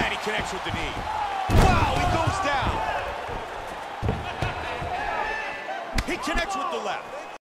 And he connects with the knee. Wow, he goes down. He connects with the left.